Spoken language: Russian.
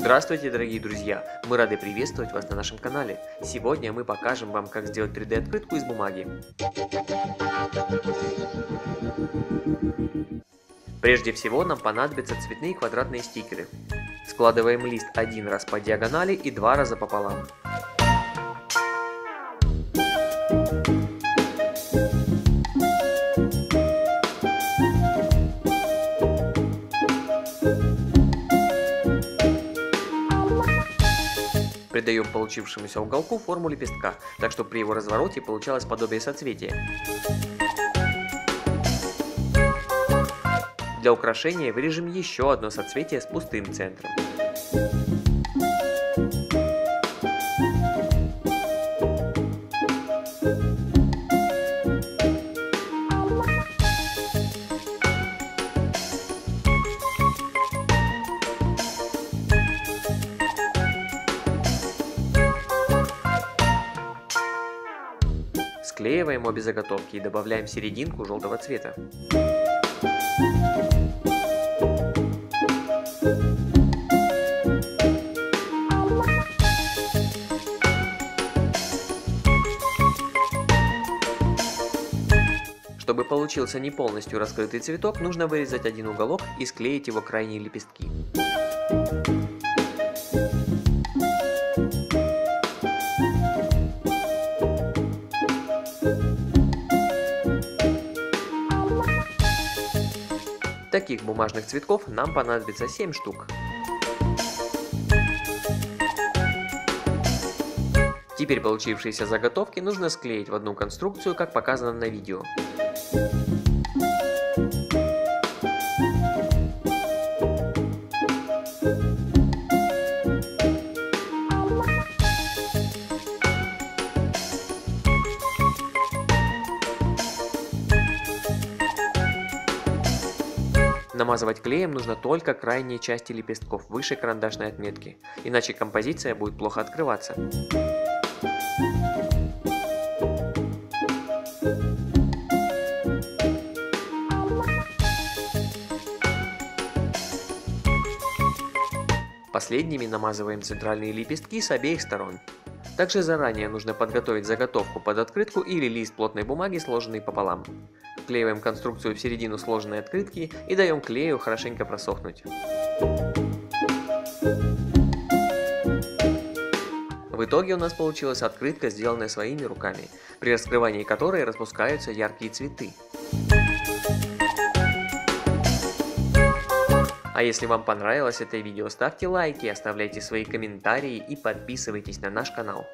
Здравствуйте, дорогие друзья! Мы рады приветствовать вас на нашем канале. Сегодня мы покажем вам, как сделать 3D открытку из бумаги. Прежде всего нам понадобятся цветные квадратные стикеры. Складываем лист один раз по диагонали и два раза пополам. Придаем получившемуся уголку форму лепестка, так что при его развороте получалось подобие соцветия. Для украшения вырежем еще одно соцветие с пустым центром. Склеиваем обе заготовки и добавляем серединку желтого цвета. Чтобы получился не полностью раскрытый цветок, нужно вырезать один уголок и склеить его крайние лепестки. Таких бумажных цветков нам понадобится 7 штук. Теперь получившиеся заготовки нужно склеить в одну конструкцию, как показано на видео. Намазывать клеем нужно только крайние части лепестков выше карандашной отметки, иначе композиция будет плохо открываться. Последними намазываем центральные лепестки с обеих сторон. Также заранее нужно подготовить заготовку под открытку или лист плотной бумаги, сложенный пополам. Вклеиваем конструкцию в середину сложенной открытки и даем клею хорошенько просохнуть. В итоге у нас получилась открытка, сделанная своими руками, при раскрывании которой распускаются яркие цветы. А если вам понравилось это видео, ставьте лайки, оставляйте свои комментарии и подписывайтесь на наш канал.